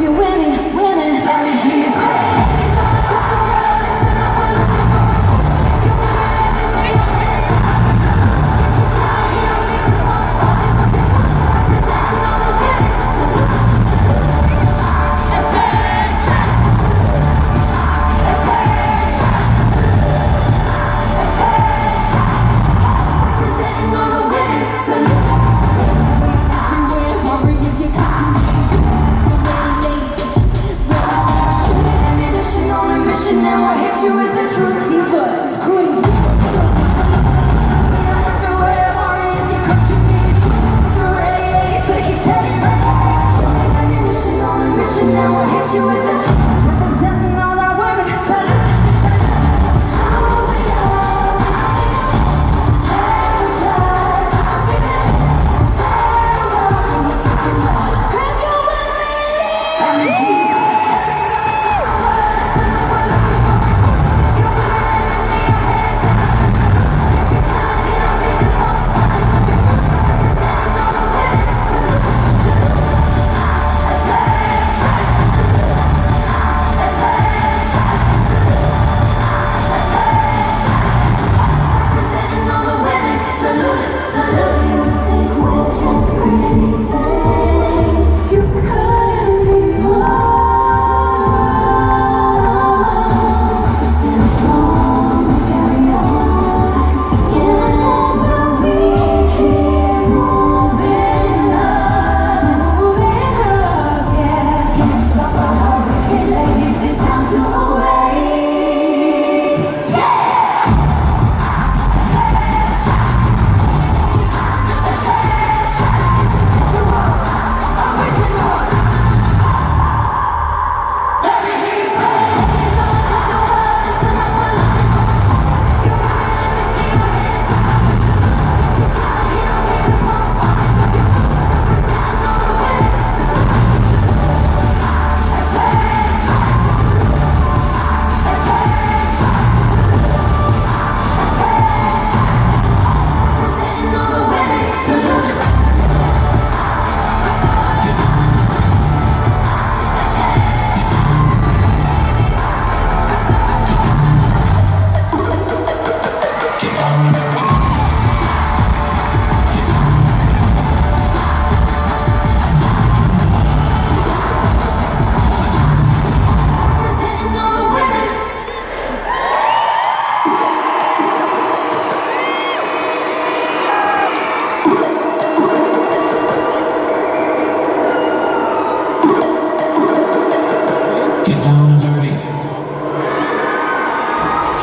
you any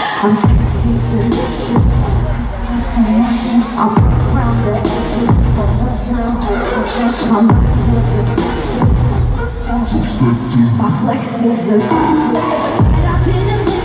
I'm tasting delicious I walk around the edges For what's real, just My mind is obsessive. My flex is a And I didn't